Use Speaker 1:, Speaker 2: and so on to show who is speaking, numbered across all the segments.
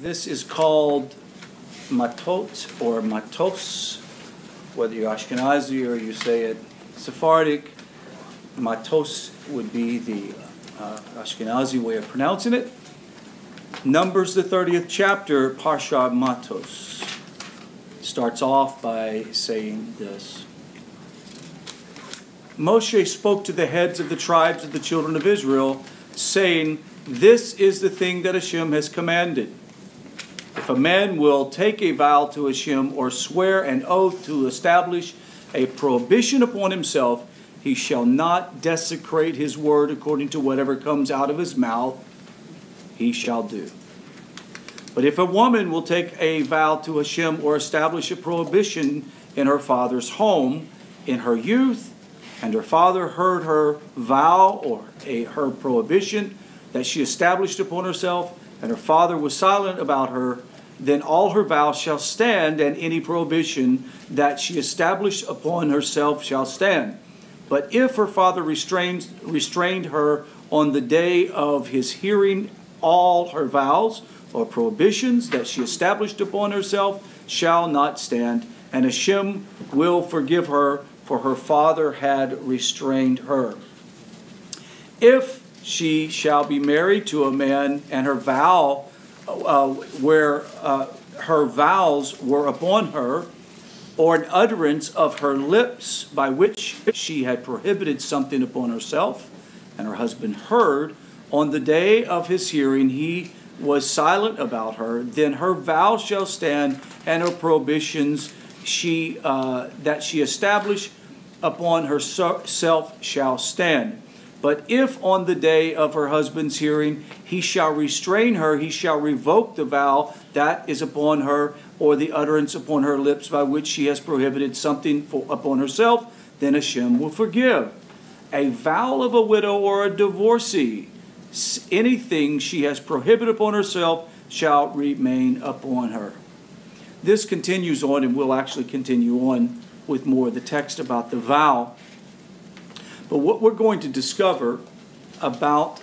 Speaker 1: This is called matot or matos, whether you're Ashkenazi or you say it Sephardic. Matos would be the uh, Ashkenazi way of pronouncing it. Numbers, the 30th chapter, Parsha Matos, starts off by saying this. Moshe spoke to the heads of the tribes of the children of Israel, saying, This is the thing that Hashem has commanded. If a man will take a vow to Hashem or swear an oath to establish a prohibition upon himself, he shall not desecrate his word according to whatever comes out of his mouth, he shall do. But if a woman will take a vow to Hashem or establish a prohibition in her father's home, in her youth, and her father heard her vow or a, her prohibition that she established upon herself, and her father was silent about her, then all her vows shall stand, and any prohibition that she established upon herself shall stand. But if her father restrains, restrained her on the day of his hearing all her vows or prohibitions that she established upon herself shall not stand, and Hashem will forgive her, for her father had restrained her. If she shall be married to a man and her vow uh, where uh, her vows were upon her, or an utterance of her lips by which she had prohibited something upon herself, and her husband heard, on the day of his hearing he was silent about her, then her vow shall stand, and her prohibitions she uh, that she established upon herself shall stand. But if on the day of her husband's hearing he shall restrain her, he shall revoke the vow that is upon her, or the utterance upon her lips by which she has prohibited something for, upon herself, then Hashem will forgive. A vow of a widow or a divorcee, anything she has prohibited upon herself shall remain upon her. This continues on, and we'll actually continue on with more of the text about the vow. But what we're going to discover about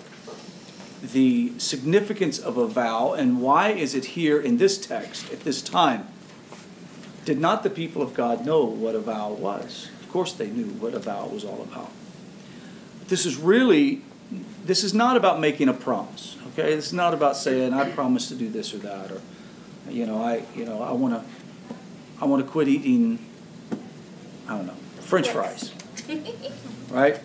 Speaker 1: the significance of a vow and why is it here in this text at this time? Did not the people of God know what a vow was? Of course they knew what a vow was all about. This is really this is not about making a promise. Okay? This is not about saying I promise to do this or that or you know, I you know, I want to I want to quit eating I don't know, french fries. right?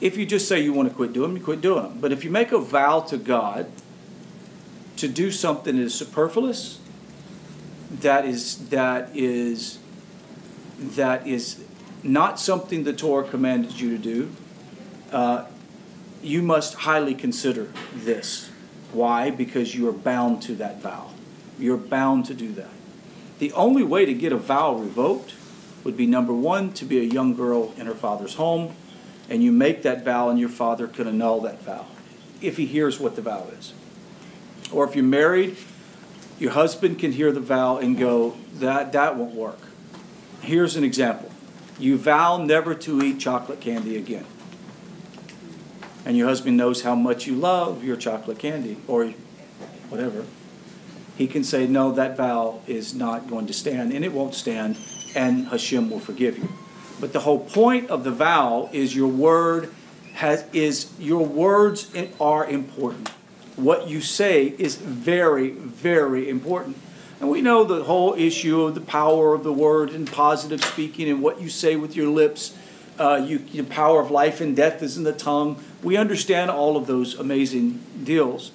Speaker 1: If you just say you want to quit doing them, you quit doing them. But if you make a vow to God to do something that is superfluous, that is that is that is not something the Torah commanded you to do, uh, you must highly consider this. Why? Because you are bound to that vow. You're bound to do that. The only way to get a vow revoked would be number one, to be a young girl in her father's home, and you make that vow, and your father could annul that vow if he hears what the vow is. Or if you're married, your husband can hear the vow and go, that, that won't work. Here's an example you vow never to eat chocolate candy again. And your husband knows how much you love your chocolate candy or whatever. He can say, No, that vow is not going to stand, and it won't stand and Hashem will forgive you. But the whole point of the vow is your word has is your words are important. What you say is very, very important. And we know the whole issue of the power of the word and positive speaking and what you say with your lips. Uh, you, the power of life and death is in the tongue. We understand all of those amazing deals.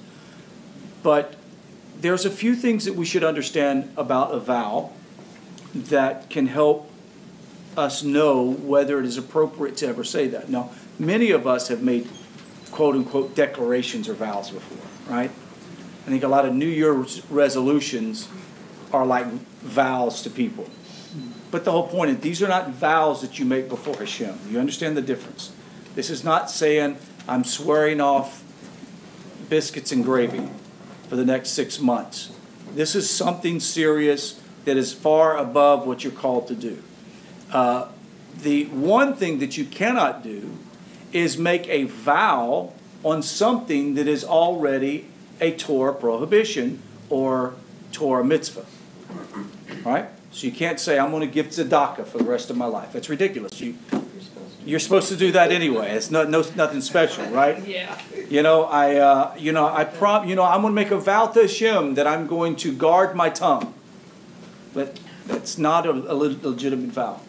Speaker 1: But there's a few things that we should understand about a vow that can help us know whether it is appropriate to ever say that. Now, many of us have made quote unquote declarations or vows before, right? I think a lot of New Year's resolutions are like vows to people. But the whole point is, these are not vows that you make before Hashem. You understand the difference? This is not saying, I'm swearing off biscuits and gravy for the next six months. This is something serious that is far above what you're called to do. Uh, the one thing that you cannot do is make a vow on something that is already a Torah prohibition or Torah mitzvah. Right? So you can't say, I'm going to give tzedakah for the rest of my life. That's ridiculous. You, you're supposed to do that anyway. It's not, no, nothing special, right?
Speaker 2: Yeah.
Speaker 1: You know, I, uh, you know, I prom, you know, I'm going to make a vow to Hashem that I'm going to guard my tongue. But that's not a, a legitimate vow.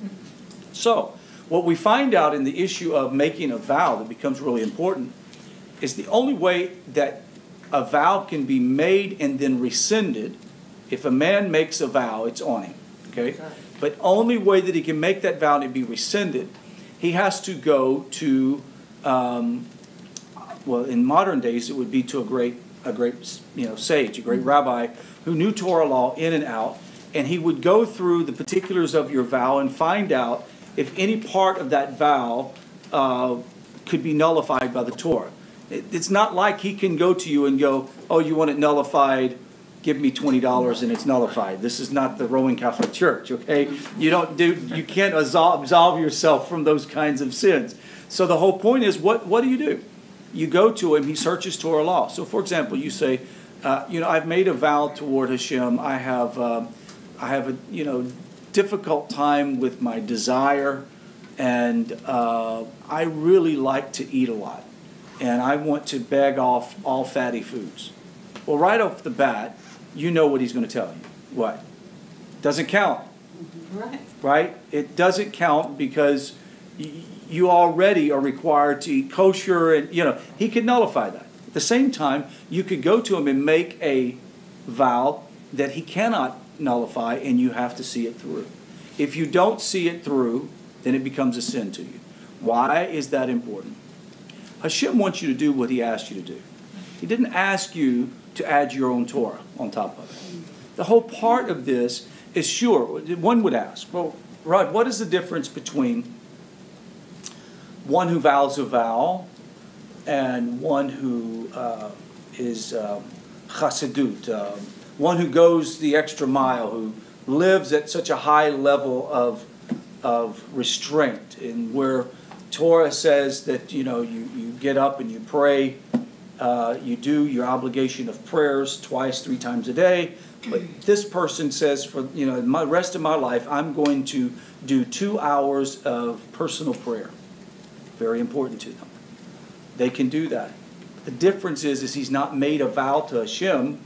Speaker 1: So, what we find out in the issue of making a vow that becomes really important is the only way that a vow can be made and then rescinded. If a man makes a vow, it's on him. Okay? But only way that he can make that vow and be rescinded, he has to go to, um, well, in modern days it would be to a great, a great, you know, sage, a great mm-hmm. rabbi who knew Torah law in and out, and he would go through the particulars of your vow and find out if any part of that vow uh, could be nullified by the Torah. It's not like he can go to you and go, oh, you want it nullified, give me $20 and it's nullified. This is not the Roman Catholic Church, okay? You don't do, you can't absolve yourself from those kinds of sins. So the whole point is, what, what do you do? You go to him, he searches Torah law. So for example, you say, uh, you know, I've made a vow toward Hashem. I have, uh, I have a, you know, difficult time with my desire, and uh, I really like to eat a lot and I want to beg off all fatty foods. Well, right off the bat, you know what he's going to tell you. What? Doesn't count.
Speaker 2: Right.
Speaker 1: Right? It doesn't count because you already are required to eat kosher and, you know, he could nullify that. At the same time, you could go to him and make a vow that he cannot nullify and you have to see it through. If you don't see it through, then it becomes a sin to you. Why is that important? Hashem wants you to do what He asked you to do. He didn't ask you to add your own Torah on top of it. The whole part of this is sure. One would ask, well, Rod, what is the difference between one who vows a vow and one who uh, is um, chassidut, uh, one who goes the extra mile, who lives at such a high level of, of restraint, and where Torah says that you know you, you get up and you pray, uh, you do your obligation of prayers twice, three times a day. But this person says, for you know, my rest of my life, I'm going to do two hours of personal prayer. Very important to them. They can do that. The difference is, is he's not made a vow to Hashem,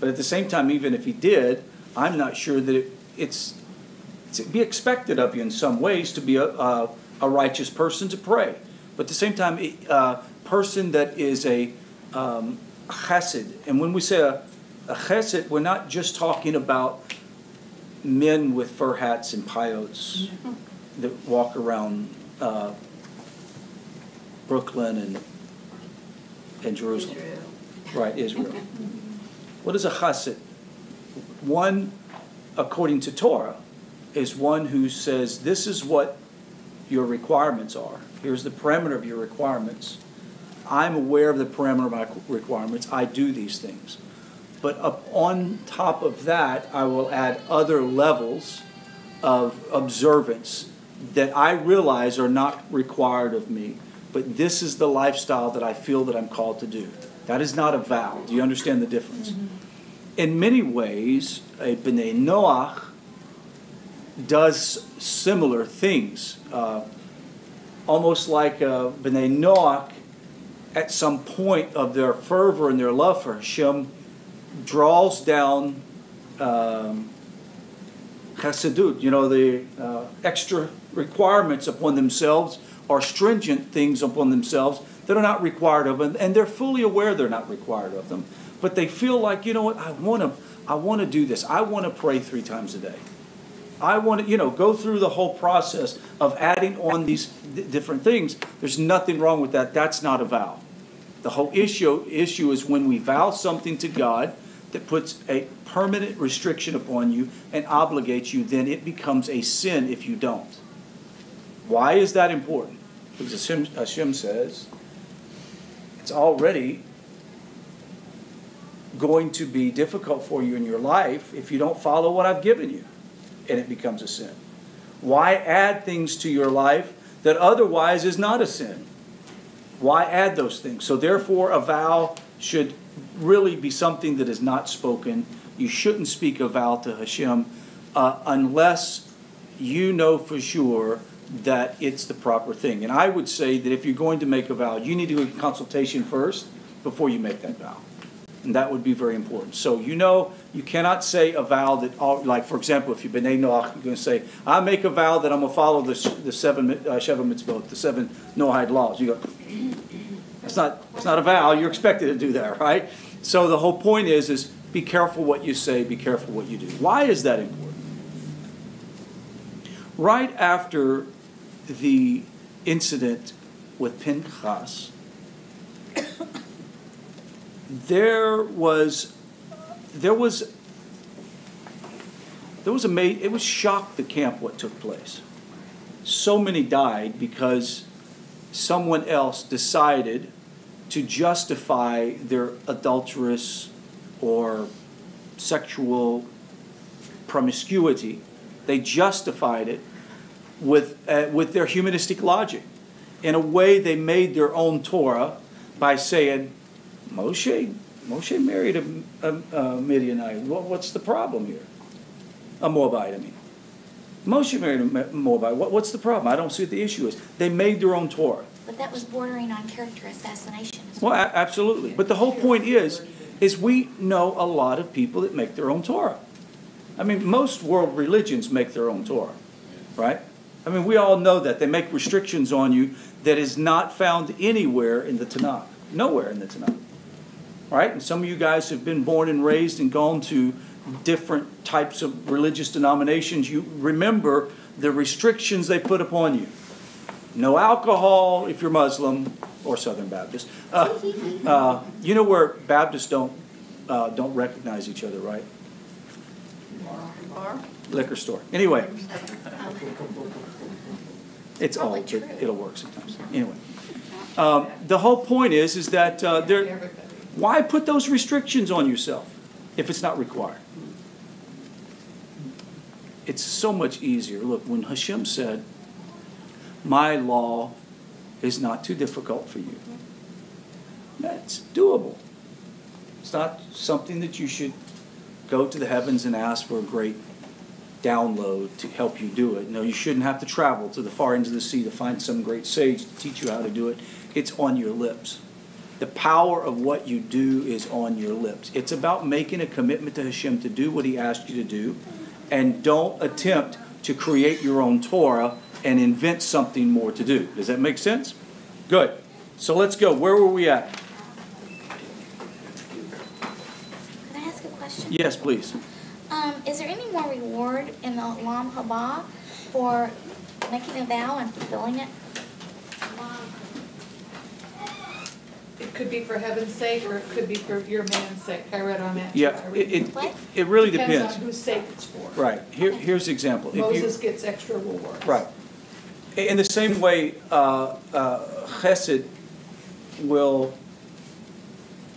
Speaker 1: but at the same time, even if he did, I'm not sure that it, it's, it's be expected of you in some ways to be a, a a righteous person to pray. But at the same time, a uh, person that is a um, chassid, and when we say a, a chassid, we're not just talking about men with fur hats and pyotes that walk around uh, Brooklyn and, and Jerusalem.
Speaker 2: Israel.
Speaker 1: Right, Israel. what is a chassid? One, according to Torah, is one who says, This is what your requirements are. Here's the parameter of your requirements. I'm aware of the parameter of my requirements. I do these things. But up on top of that, I will add other levels of observance that I realize are not required of me. But this is the lifestyle that I feel that I'm called to do. That is not a vow. Do you understand the difference? Mm-hmm. In many ways, a B'nai Noach does similar things. Uh, almost like a B'nai Noach, at some point of their fervor and their love for Hashem, draws down um, chassidut, you know, the uh, extra requirements upon themselves or stringent things upon themselves that are not required of them, and they're fully aware they're not required of them. But they feel like, you know what, I want to, I want to do this. I want to pray three times a day. I want to, you know, go through the whole process of adding on these different things. There's nothing wrong with that. That's not a vow. The whole issue issue is when we vow something to God that puts a permanent restriction upon you and obligates you, then it becomes a sin if you don't. Why is that important? Because Hashem, Hashem says it's already going to be difficult for you in your life if you don't follow what I've given you and it becomes a sin. Why add things to your life that otherwise is not a sin? Why add those things? So therefore, a vow should really be something that is not spoken. You shouldn't speak a vow to Hashem uh, unless you know for sure that it's the proper thing. And I would say that if you're going to make a vow, you need to do a consultation first before you make that vow. And that would be very important. So you know you cannot say a vow that, all, like for example, if you've B'nai Noach, you're going to say, I make a vow that I'm going to follow the, the seven uh, Sheva mitzvot, the seven Noahide laws. You go, it's not, it's not a vow. You're expected to do that, right? So the whole point is, is be careful what you say, be careful what you do. Why is that important? Right after the incident with Pinchas, there was there was there was a ma- it was shocked the camp what took place. So many died because someone else decided to justify their adulterous or sexual promiscuity. They justified it with, uh, with their humanistic logic. In a way, they made their own Torah by saying, Moshe, Moshe married a, a, a Midianite. What, what's the problem here? A Moabite, I mean. Moshe married a Moabite. What, what's the problem? I don't see what the issue is. They made their own Torah.
Speaker 2: But that was bordering on character assassination. as
Speaker 1: Well, a- absolutely. But the whole point is, is we know a lot of people that make their own Torah. I mean, most world religions make their own Torah, right? I mean, we all know that. They make restrictions on you that is not found anywhere in the Tanakh. Nowhere in the Tanakh. Right? And some of you guys have been born and raised and gone to different types of religious denominations. You remember the restrictions they put upon you. No alcohol if you're Muslim or Southern Baptist. Uh, uh, you know where Baptists don't uh, don't recognize each other, right? Bar. Liquor store. Anyway, it's
Speaker 2: Probably
Speaker 1: old.
Speaker 2: true.
Speaker 1: It, it'll work sometimes. Anyway, um, the whole point is is that uh, there. Why put those restrictions on yourself if it's not required? It's so much easier. Look, when Hashem said, "My law is not too difficult for you," that's doable. It's not something that you should go to the heavens and ask for a great download to help you do it. No, you shouldn't have to travel to the far ends of the sea to find some great sage to teach you how to do it. It's on your lips. The power of what you do is on your lips. It's about making a commitment to Hashem to do what He asked you to do, and don't attempt to create your own Torah and invent something more to do. Does that make sense? Good. So let's go. Where were we at?
Speaker 2: Can I ask a question?
Speaker 1: Yes, please.
Speaker 2: Um, is there any more reward in the Olam Haba for making a vow and fulfilling it?
Speaker 3: It could be for heaven's sake, or it could be for your man's sake. I read on that.
Speaker 1: Yeah,
Speaker 3: I read-
Speaker 1: it, it,
Speaker 2: What?
Speaker 1: it really
Speaker 3: Depends
Speaker 1: depends.
Speaker 3: on whose sake it's for.
Speaker 1: Right. Here, here's the example. If you,
Speaker 3: Moses gets extra rewards.
Speaker 1: right. In the same way, uh, uh, Chassid will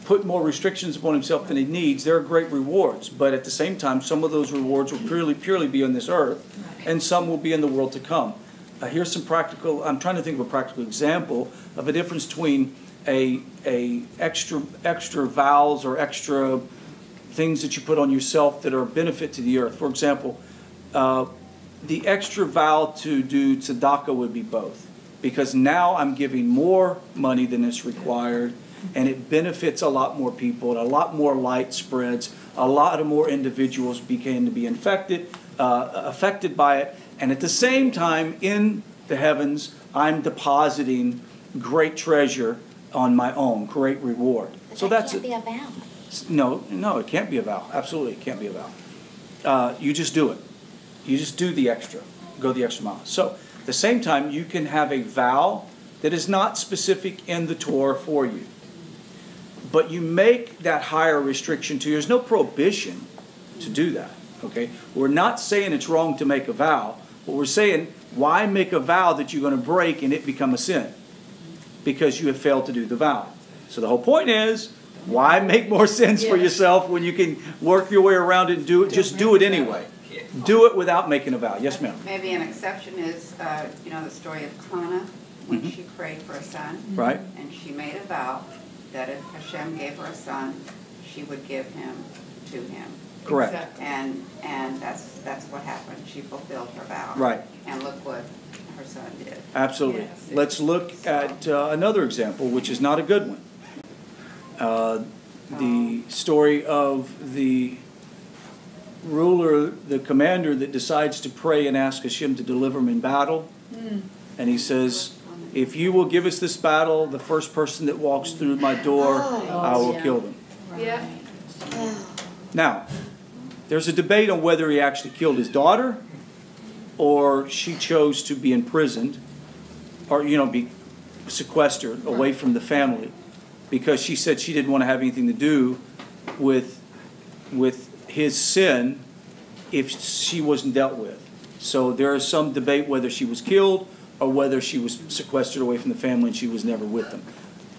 Speaker 1: put more restrictions upon himself than he needs. There are great rewards, but at the same time, some of those rewards will purely, purely be on this earth, and some will be in the world to come. Uh, here's some practical. I'm trying to think of a practical example of a difference between a a extra extra vows or extra things that you put on yourself that are a benefit to the earth. For example, uh, the extra vow to do tzedakah would be both, because now I'm giving more money than is required, and it benefits a lot more people, and a lot more light spreads, a lot of more individuals begin to be infected, uh, affected by it, and at the same time, in the heavens, I'm depositing great treasure on my own, great reward.
Speaker 2: But
Speaker 1: So
Speaker 2: that
Speaker 1: that's
Speaker 2: can't
Speaker 1: it.
Speaker 2: be a vow.
Speaker 1: No, no, it can't be a vow. Absolutely, it can't be a vow. Uh, you just do it. You just do the extra, go the extra mile. So, at the same time, you can have a vow that is not specific in the Torah for you. But you make that higher restriction to you. There's no prohibition to do that, okay? We're not saying it's wrong to make a vow, but we're saying, why make a vow that you're going to break and it become a sin? Because you have failed to do the vow. So the whole point is, why make more sins for yourself when you can work your way around it and do it? Just do it anyway. Do it without making a vow. Yes, ma'am.
Speaker 4: Maybe an exception is, uh, you know, the story of Hannah, when
Speaker 1: Mhm.
Speaker 4: she prayed for a son,
Speaker 1: Right?
Speaker 4: and she made a vow that if Hashem gave her a son, she would give him to him.
Speaker 1: Correct.
Speaker 3: Exactly.
Speaker 4: And, and that's, that's what happened. She fulfilled her vow.
Speaker 1: Right.
Speaker 4: And look what her son did.
Speaker 1: Absolutely.
Speaker 3: Yes.
Speaker 1: Let's look at uh, another example, which is not a good one. Uh, The story of the ruler, the commander that decides to pray and ask Hashem to deliver him in battle. And he says, if you will give us this battle, the first person that walks through my door, oh, I will
Speaker 5: yeah.
Speaker 1: kill them.
Speaker 3: Yeah,
Speaker 1: Now, there's a debate on whether he actually killed his daughter or she chose to be imprisoned or, you know, be sequestered away from the family because she said she didn't want to have anything to do with, with his sin if she wasn't dealt with. So there is some debate whether she was killed or whether she was sequestered away from the family and she was never with them.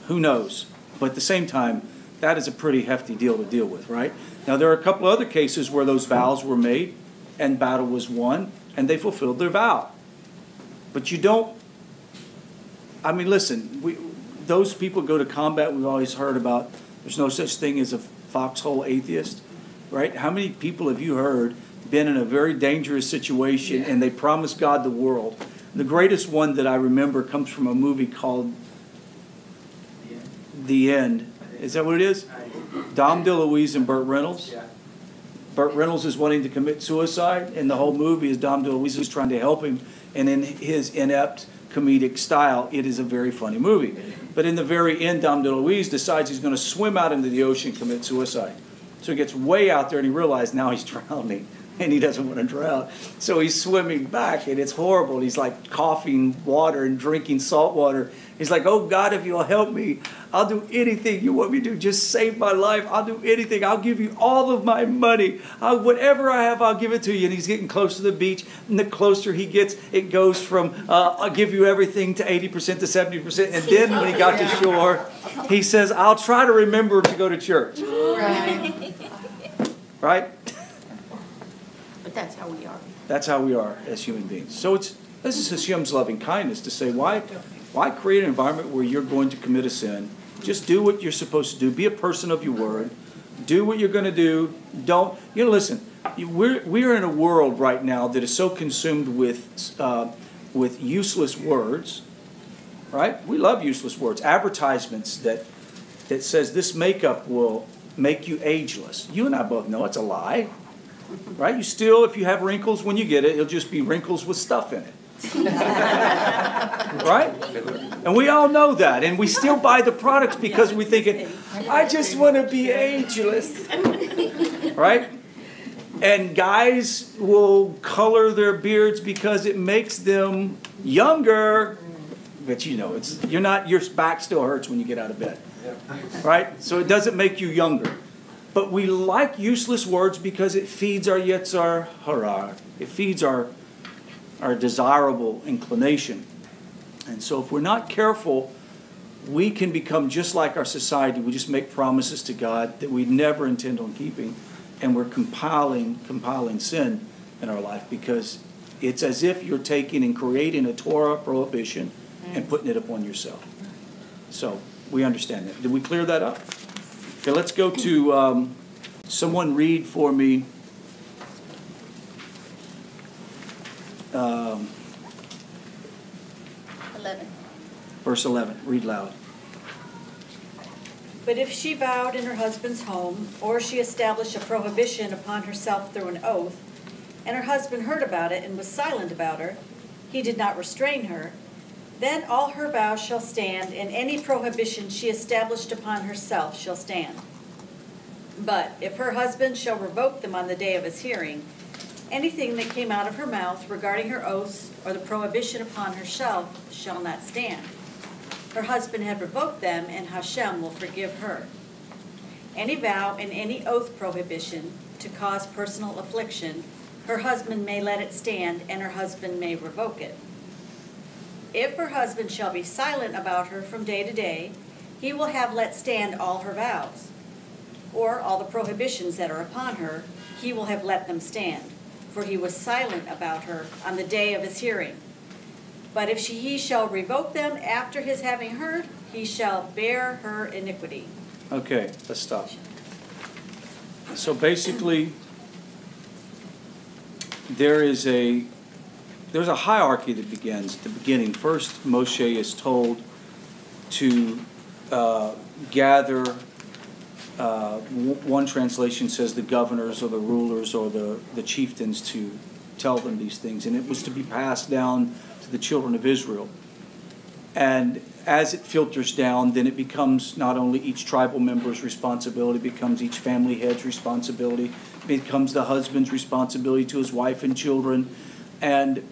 Speaker 1: Who knows? But at the same time, that is a pretty hefty deal to deal with, right? Now, there are a couple other cases where those vows were made and battle was won and they fulfilled their vow. But you don't, I mean, listen, we, those people go to combat, we've always heard about there's no such thing as a foxhole atheist, right? How many people have you heard been in a very dangerous situation and they promised God the world? The greatest one that I remember comes from a movie called The End. Is that what it is? Dom DeLuise and Burt Reynolds. Burt Reynolds is wanting to commit suicide, and the whole movie is Dom DeLuise is trying to help him. And in his inept comedic style, it is a very funny movie. But in the very end, Dom DeLuise decides he's going to swim out into the ocean and commit suicide. So he gets way out there and he realizes now he's drowning and he doesn't want to drown. So he's swimming back and it's horrible. He's like coughing water and drinking salt water. He's like, Oh God, if you'll help me, I'll do anything you want me to do. Just save my life. I'll do anything. I'll give you all of my money. I'll, whatever I have, I'll give it to you. And he's getting close to the beach. And the closer he gets, it goes from uh, I'll give you everything to 80% to 70%. And then when he got to shore, he says, I'll try to remember to go to church.
Speaker 3: right.
Speaker 1: Right?
Speaker 5: That's how we are.
Speaker 1: That's how we are as human beings. So it's this is Hashem's loving kindness to say, why, why create an environment where you're going to commit a sin? Just do what you're supposed to do. Be a person of your word. Do what you're going to do. Don't you know? Listen, we're we're in a world right now that is so consumed with uh, with useless words. Right? We love useless words. Advertisements that that says this makeup will make you ageless. You and I both know it's a lie right? You still, if you have wrinkles when you get it, it'll just be wrinkles with stuff in it. right? And we all know that. And we still buy the products because we think, it, I just want to be ageless. right? And guys will color their beards because it makes them younger. But you know, it's you're not your back still hurts when you get out of bed. Right? So it doesn't make you younger. But we like useless words because it feeds our yetzer hara. It feeds our, our desirable inclination. And so if we're not careful, we can become just like our society. We just make promises to God that we never intend on keeping. And we're compiling, compiling sin in our life because it's as if you're taking and creating a Torah prohibition and mm. putting it upon yourself. So we understand that. Did we clear that up? Okay, let's go to um, someone read for me. Um,
Speaker 2: Eleven.
Speaker 1: verse 11. Read loud.
Speaker 6: But if she vowed in her husband's home, or she established a prohibition upon herself through an oath, and her husband heard about it and was silent about her, he did not restrain her, then all her vows shall stand, and any prohibition she established upon herself shall stand. But if her husband shall revoke them on the day of his hearing, anything that came out of her mouth regarding her oaths or the prohibition upon herself shall not stand. Her husband had revoked them, and Hashem will forgive her. Any vow and any oath prohibition to cause personal affliction, her husband may let it stand, and her husband may revoke it. If her husband shall be silent about her from day to day, he will have let stand all her vows. Or all the prohibitions that are upon her, he will have let them stand, for he was silent about her on the day of his hearing. But if she, he shall revoke them after his having heard, he shall bear her iniquity.
Speaker 1: Okay, let's stop. So basically, there is a, there's a hierarchy that begins at the beginning. First, Moshe is told to uh, gather, uh, one translation says the governors or the rulers or the, the chieftains to tell them these things. And it was to be passed down to the children of Israel. And as it filters down, then it becomes not only each tribal member's responsibility, it becomes each family head's responsibility, it becomes the husband's responsibility to his wife and children. And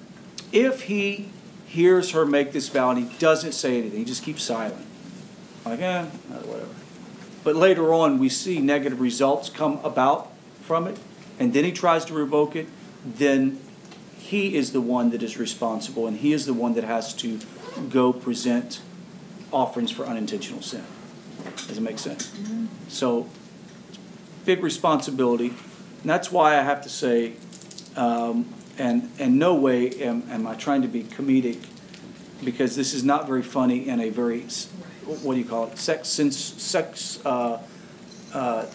Speaker 1: if he hears her make this vow and he doesn't say anything, he just keeps silent, like, eh, uh, whatever. But later on, we see negative results come about from it, and then he tries to revoke it, then he is the one that is responsible, and he is the one that has to go present offerings for unintentional sin. Does it make sense? So, big responsibility. And that's why I have to say, um, and in no way am, am I trying to be comedic, because this is not very funny in a very, what do you call it, sex, sens- sex, uh, uh,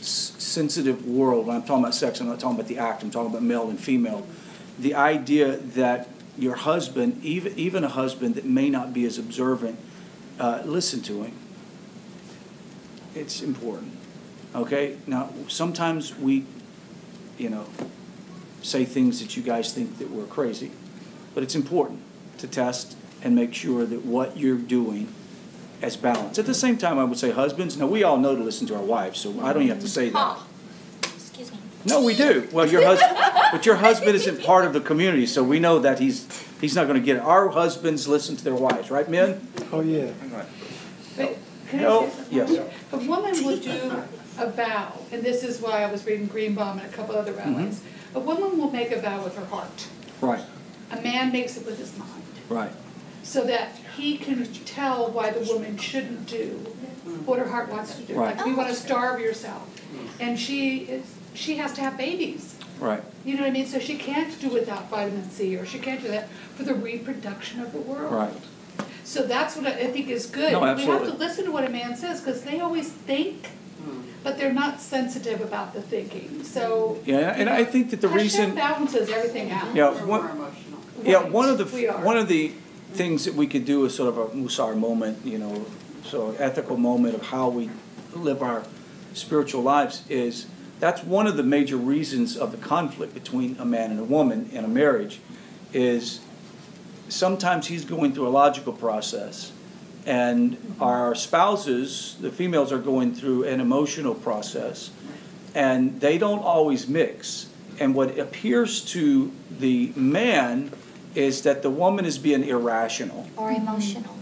Speaker 1: sensitive world. When I'm talking about sex, I'm not talking about the act, I'm talking about male and female. The idea that your husband, even, even a husband that may not be as observant, uh, listen to him. It's important. Okay? Now, sometimes we, you know, say things that you guys think that we're crazy, but it's important to test and make sure that what you're doing is balanced. At the same time, I would say husbands, now we all know to listen to our wives, so I don't even have to say that.
Speaker 2: Oh, excuse me.
Speaker 1: No, we do. Well, your husband, but your husband isn't part of the community, so we know that he's, he's not gonna get it. Our husbands listen to their wives, right, men?
Speaker 7: Oh, yeah.
Speaker 3: But can I
Speaker 1: No,
Speaker 3: say something?
Speaker 1: yes.
Speaker 3: A woman would do a vow, and this is why I was reading Greenbaum and a couple other
Speaker 1: Mm-hmm.
Speaker 3: rabbis. A woman will make a vow with her heart.
Speaker 1: Right,
Speaker 3: A man makes it with his mind.
Speaker 1: right.
Speaker 3: so that he can tell why the woman shouldn't do what her heart wants to do.
Speaker 1: Right.
Speaker 3: Like, you want to starve yourself, and she is, she has to have babies.
Speaker 1: Right.
Speaker 3: You know what I mean? So she can't do without vitamin C, or she can't do that for the reproduction of the world.
Speaker 1: Right.
Speaker 3: So that's what I think is good.
Speaker 1: No, absolutely.
Speaker 3: We have to listen to what a man says, because they always think, but they're not sensitive about the thinking, so.
Speaker 1: Yeah, and I think that the reason.
Speaker 3: Hashem balances everything out.
Speaker 1: Yeah, one-
Speaker 4: more emotional.
Speaker 1: Yeah, one of the, one of the things that we could do is sort of a Musar moment, you know, so ethical moment of how we live our spiritual lives is, that's one of the major reasons of the conflict between a man and a woman in a marriage, is sometimes he's going through a logical process, and our spouses, the females are going through an emotional process, and they don't always mix. And what appears to the man is that the woman is being irrational.
Speaker 2: Or emotional.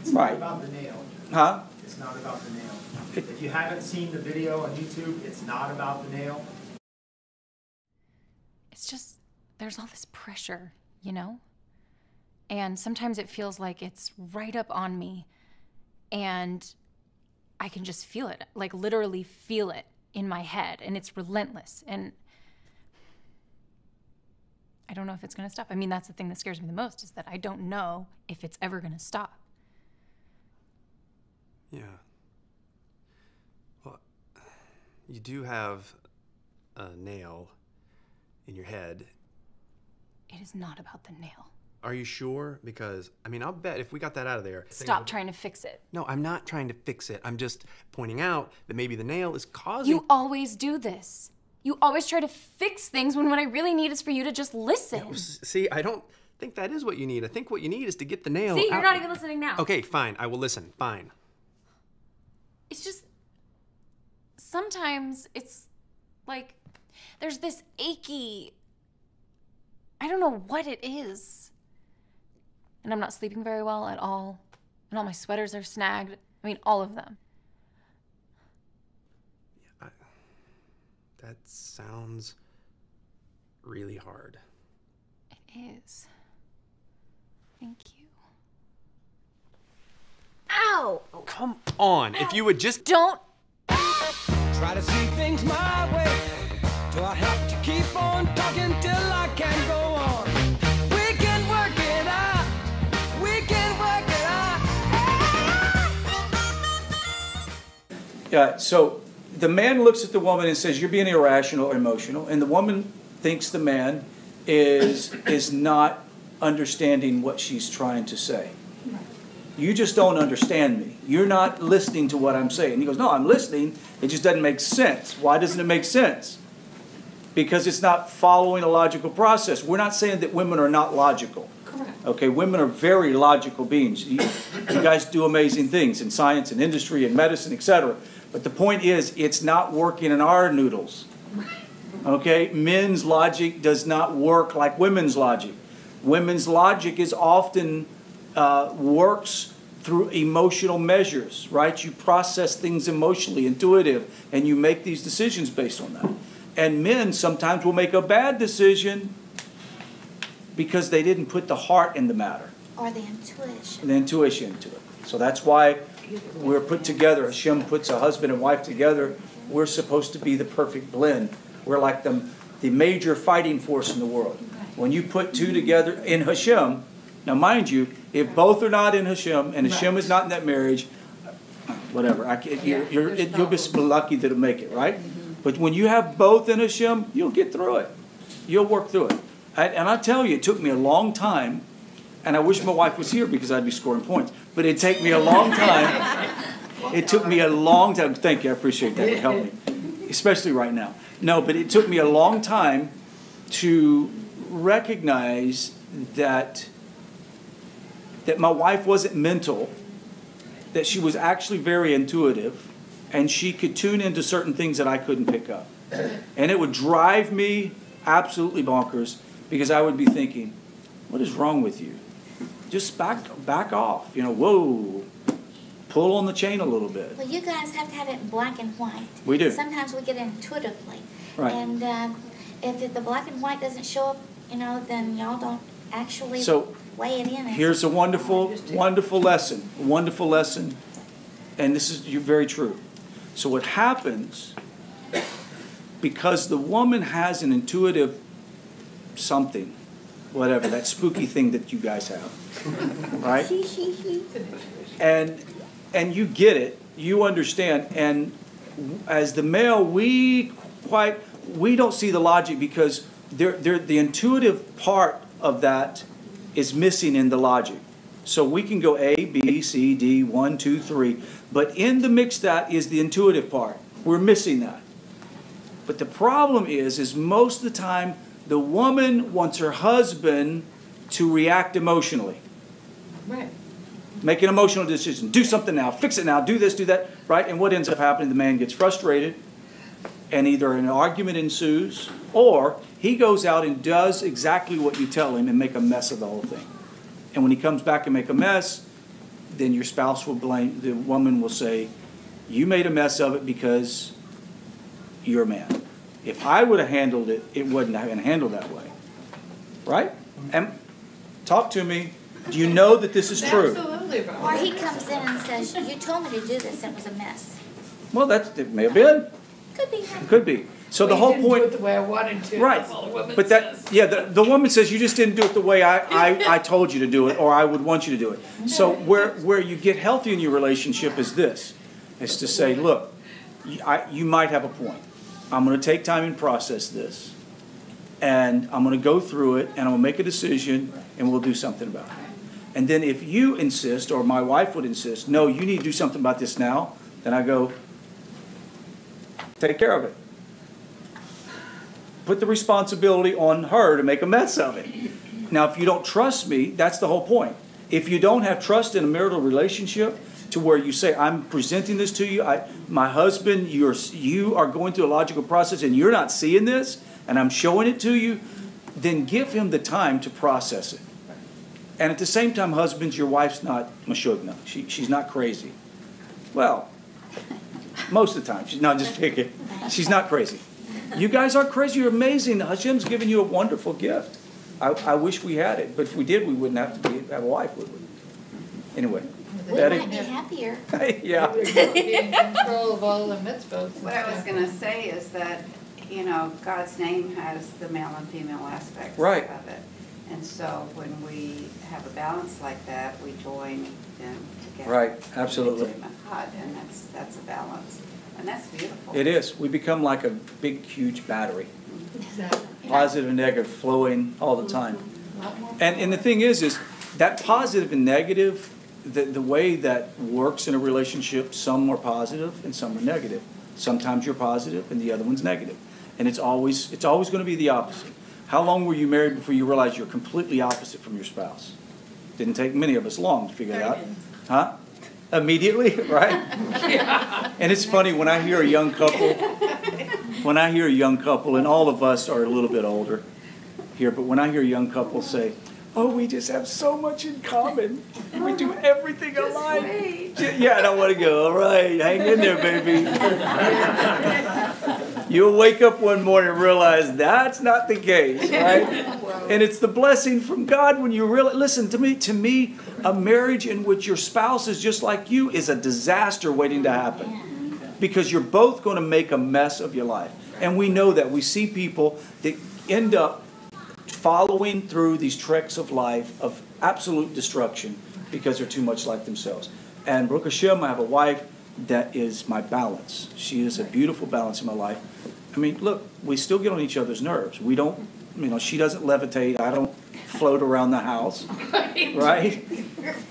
Speaker 8: It's not
Speaker 1: Right.
Speaker 8: about the nail.
Speaker 1: Huh?
Speaker 8: It's not about the nail. If you haven't seen the video on YouTube, it's not about the nail.
Speaker 9: it's just there's all this pressure, you know? And sometimes it feels like it's right up on me and I can just feel it, like literally feel it in my head and it's relentless and I don't know if it's going to stop. I mean, that's the thing that scares me the most is that I don't know if it's ever going to stop.
Speaker 7: Yeah. Well, you do have a nail in your head.
Speaker 9: It is not about the nail.
Speaker 7: Are you sure? Because, I mean, I'll bet if we got that out of there.
Speaker 9: Stop trying to fix it.
Speaker 7: No, I'm not trying to fix it. I'm just pointing out that maybe the nail is causing.
Speaker 9: You always do this. You always try to fix things when what I really need is for you to just listen.
Speaker 7: S- See, I don't think that is what you need. I think what you need is to get the nail.
Speaker 9: See, you're
Speaker 7: out-
Speaker 9: not even listening now.
Speaker 7: Okay, fine. I will listen. Fine.
Speaker 9: It's just sometimes it's like there's this achy I don't know what it is. And I'm not sleeping very well at all. And all my sweaters are snagged. I mean, all of them.
Speaker 7: That sounds really hard.
Speaker 9: It is. Thank you. Ow!
Speaker 7: Oh, come on. If you would just.
Speaker 9: Don't
Speaker 10: Try to see things my way. Do I have to keep on talking till I can go
Speaker 1: Yeah, so the man looks at the woman and says, "You're being irrational or emotional," and the woman thinks the man is is not understanding what she's trying to say. You just don't understand me. You're not listening to what I'm saying. He goes, "No, I'm listening. It just doesn't make sense. Why doesn't it make sense? Because it's not following a logical process. We're not saying that women are not logical.
Speaker 3: Correct.
Speaker 1: Okay, women are very logical beings. You, you guys do amazing things in science and industry and medicine, etc. But the point is, it's not working in our noodles. Okay, men's logic does not work like women's logic. Women's logic is often uh, works through emotional measures, right? You process things emotionally, intuitive, and you make these decisions based on that. And men sometimes will make a bad decision because they didn't put the heart in the matter,
Speaker 2: Or the intuition.
Speaker 1: the intuition into it. So that's why we're put together. Hashem puts a husband and wife together. We're supposed to be the perfect blend. We're like the, the major fighting force in the world. When you put two together in Hashem, now mind you, if both are not in Hashem and Hashem is not in that marriage, whatever, I, can't- you're, you're, it, you'll be lucky that'll make it, right? Mm-hmm. But when you have both in Hashem, you'll get through it. You'll work through it. And I tell you, it took me a long time, and I wish my wife was here because I'd be scoring points. But it'd take me a long time. It took me a long time. Thank you, I appreciate that. It helped me, especially right now. No, but it took me a long time to recognize that that my wife wasn't mental, that she was actually very intuitive, and she could tune into certain things that I couldn't pick up. And it would drive me absolutely bonkers because I would be thinking, what is wrong with you? Just back back off. You know, whoa. Pull on the chain a little bit.
Speaker 2: Well, you guys have to have it black and white.
Speaker 1: We do.
Speaker 2: Sometimes we get it intuitively.
Speaker 1: Right.
Speaker 2: And um, if the black and white doesn't show up, you know, then y'all don't actually
Speaker 1: So,
Speaker 2: weigh it in.
Speaker 1: Here's a wonderful, wonderful lesson, wonderful lesson, and this is you're very true. So what happens, because the woman has an intuitive something, whatever, that spooky thing that you guys have, right? And, and you get it, you understand, and as the male, we quite, we don't see the logic because there, there, the intuitive part of that is missing in the logic. So we can go A, B, C, D, one, two, three, but in the mix that is the intuitive part. We're missing that. But the problem is, is most of the time the woman wants her husband to react emotionally
Speaker 3: Right.
Speaker 1: make an emotional decision. Do something now. Fix it now. Do this, do that. Right? And what ends up happening? The man gets frustrated, and either an argument ensues, or he goes out and does exactly what you tell him and make a mess of the whole thing. And when he comes back and make a mess, then your spouse will blame. The woman will say, "You made a mess of it because you're a man. If I would have handled it, it wouldn't have been handled that way." Right? Mm-hmm. And talk to me. Do you know that this is true?
Speaker 3: Absolutely,
Speaker 2: Or he comes in and says, you told me to do this, and it was a mess.
Speaker 1: Well, that's, it may have been,
Speaker 2: Could be.
Speaker 1: could be. So the
Speaker 3: Well, you
Speaker 1: whole
Speaker 3: didn't do
Speaker 1: point,
Speaker 3: it the way I wanted to.
Speaker 1: right,
Speaker 3: That's all the woman
Speaker 1: but that,
Speaker 3: says.
Speaker 1: yeah, the, the woman says, you just didn't do it the way I, I, I told you to do it, or I would want you to do it. So where, where you get healthy in your relationship is this, is to say, look, you, I, you might have a point. I'm gonna take time and process this, and I'm gonna go through it, and I'm gonna make a decision, and we'll do something about it. And then if you insist, or my wife would insist, no, you need to do something about this now, then I go, take care of it. Put the responsibility on her to make a mess of it. Now, if you don't trust me, that's the whole point. If you don't have trust in a marital relationship to where you say, I'm presenting this to you, I, my husband, you're, you are going through a logical process and you're not seeing this, and I'm showing it to you, then give him the time to process it. And at the same time, husbands, your wife's not mashugna. She, she's not crazy. Well, most of the time. She's not just picking. She's not crazy. You guys are crazy. You're amazing. Hashem's given you a wonderful gift. I, I wish we had it, but if we did, we wouldn't have to be, have a wife, would we? Anyway.
Speaker 2: We
Speaker 1: Betty?
Speaker 2: might be happier.
Speaker 1: yeah.
Speaker 3: Be in control of all the mitzvahs. and
Speaker 4: What I was gonna say is that, you know, God's name has the male and female aspects
Speaker 1: Right.
Speaker 4: of it. And so when we have a balance like that, we join them together.
Speaker 1: Right, absolutely.
Speaker 4: Into Echad, And that's, that's a balance. And that's beautiful.
Speaker 1: It is. We become like a big, huge battery, mm-hmm.
Speaker 3: Exactly.
Speaker 1: positive and negative flowing all the time. Mm-hmm.
Speaker 3: A lot more
Speaker 1: And, and the thing is, is that positive and negative, the, the way that works in a relationship, some are positive and some are negative. Sometimes you're positive and the other one's negative. And it's always, it's always gonna be the opposite. How long were you married before you realized you're completely opposite from your spouse? Didn't take many of us long to figure it out. Huh? Immediately, right? yeah. And it's funny, when I hear a young couple, when I hear a young couple, and all of us are a little bit older here, but when I hear a young couple say, oh, we just have so much in common. We do everything alike. Yeah, and I want to go, all right, hang in there, baby. You'll wake up one morning and realize that's not the case, right? And it's the blessing from God when you really listen to me. To me, a marriage in which your spouse is just like you is a disaster waiting to happen because you're both going to make a mess of your life. And we know that. We see people that end up following through these treks of life of absolute destruction because they're too much like themselves. And Baruch Hashem, I have a wife that is my balance. She is a beautiful balance in my life. I mean, look, we still get on each other's nerves. We don't, you know, she doesn't levitate. I don't float around the house, right?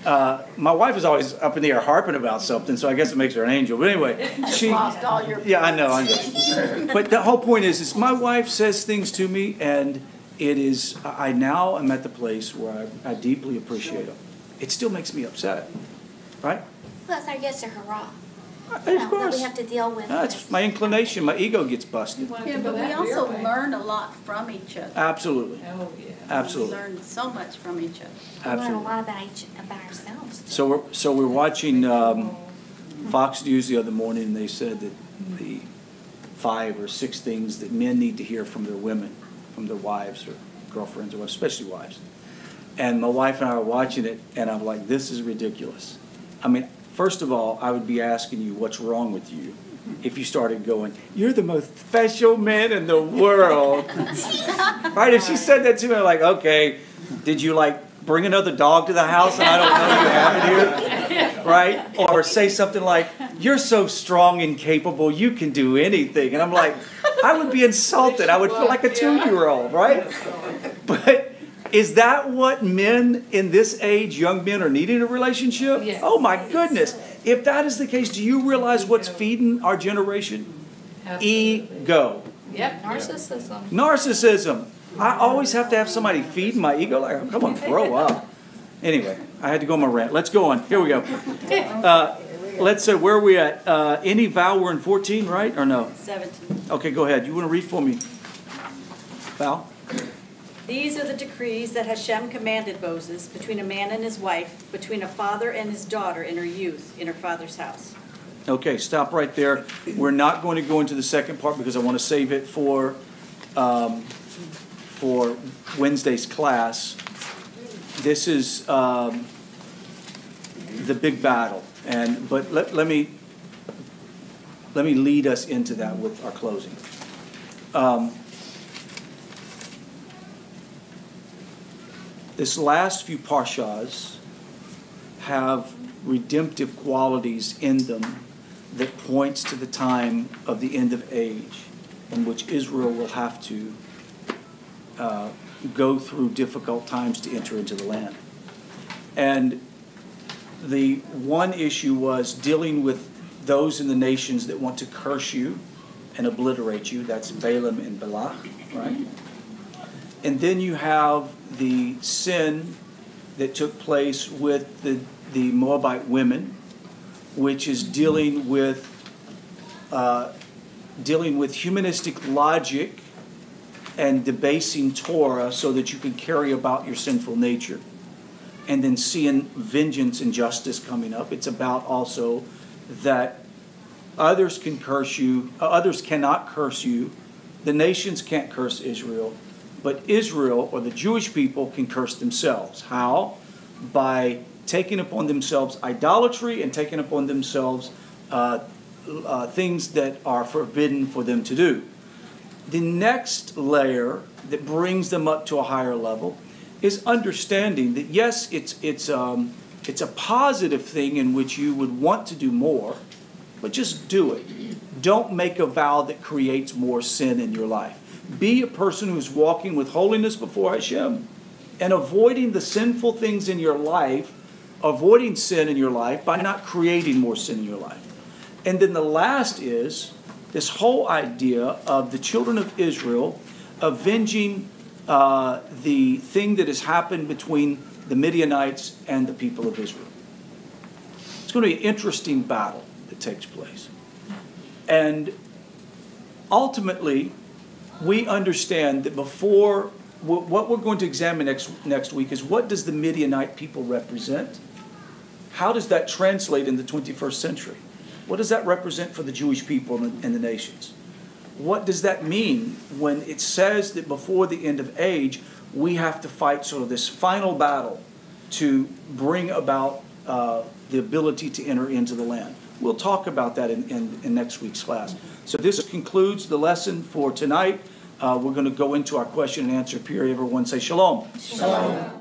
Speaker 1: Uh, my wife is always up in the air harping about something, so I guess it makes her an angel. But anyway, she.
Speaker 5: Lost all your.
Speaker 1: Yeah, I know, I know. But the whole point is, is my wife says things to me, and it is, I now am at the place where I, I deeply appreciate them. It still makes me upset, right?
Speaker 2: That's our yetzer hara.
Speaker 1: Of
Speaker 2: You know, that
Speaker 1: course.
Speaker 2: we have to deal with.
Speaker 1: That's
Speaker 2: this.
Speaker 1: my inclination, my ego gets busted.
Speaker 5: Yeah, but we also
Speaker 3: way.
Speaker 5: learn a lot from each other.
Speaker 1: Absolutely,
Speaker 3: Oh, yeah.
Speaker 1: absolutely,
Speaker 5: We learn so much from each other.
Speaker 2: We learn a lot about each, about ourselves. too.
Speaker 1: So we're, so we're watching um, Fox News the other morning, and they said that the five or six things that men need to hear from their women, from their wives or girlfriends, or especially wives. And my wife and I are watching it, and I'm like, this is ridiculous. I mean, first of all, I would be asking you, what's wrong with you? If you started going, you're the most special man in the world. right? If she said that to me, I'm like, okay, did you like bring another dog to the house and I don't know you have it here? Right? Or say something like, you're so strong and capable, you can do anything. And I'm like, I would be insulted. I would feel like a two year old, right? But is that what men in this age, young men, are needing in a relationship?
Speaker 3: Yes.
Speaker 1: Oh my goodness. If that is the case, do you realize what's feeding our generation?
Speaker 3: Absolutely.
Speaker 1: Ego.
Speaker 3: Yep.
Speaker 2: Narcissism.
Speaker 1: Narcissism. I always have to have somebody feed my ego. Like, come on, grow up. Anyway, I had to go on my rant. Let's go on. Here we go. Uh, let's say, where are we at? Uh, any vow, we're in 14, right? Or no?
Speaker 6: Seventeen.
Speaker 1: Okay, go ahead. You want to read for me? Val?
Speaker 6: These are the decrees that Hashem commanded Moses between a man and his wife, between a father and his daughter in her youth, in her father's house.
Speaker 1: Okay, stop right there. We're not going to go into the second part because I want to save it for, um, for Wednesday's class. This is, um, the big battle. And, but let, let me, let me lead us into that with our closing. Um, this last few parshas have redemptive qualities in them that points to the time of the end of age in which Israel will have to uh, go through difficult times to enter into the land. And the one issue was dealing with those in the nations that want to curse you and obliterate you. That's Balaam and Balak, right? And then you have the sin that took place with the, the Moabite women, which is dealing with uh, dealing with humanistic logic and debasing Torah so that you can carry about your sinful nature. And then seeing vengeance and justice coming up. It's about also that others can curse you, uh, others cannot curse you. The nations can't curse Israel, but Israel or the Jewish people can curse themselves. How? By taking upon themselves idolatry and taking upon themselves uh, uh, things that are forbidden for them to do. The next layer that brings them up to a higher level is understanding that yes, it's it's um, it's a positive thing in which you would want to do more, but just do it. don't make a vow that creates more sin in your life. Be a person who's walking with holiness before Hashem and avoiding the sinful things in your life, avoiding sin in your life by not creating more sin in your life. And then the last is this whole idea of the children of Israel avenging uh, the thing that has happened between the Midianites and the people of Israel. It's going to be an interesting battle takes place. And ultimately, we understand that before what we're going to examine next, next week is what does the Midianite people represent? How does that translate in the 21st century? What does that represent for the Jewish people and the, and the nations? What does that mean when it says that before the end of age, we have to fight sort of this final battle to bring about uh, the ability to enter into the land? We'll talk about that in, in, in next week's class. So this concludes the lesson for tonight. Uh, we're going to go into our question and answer period. Everyone say shalom.
Speaker 2: Shalom.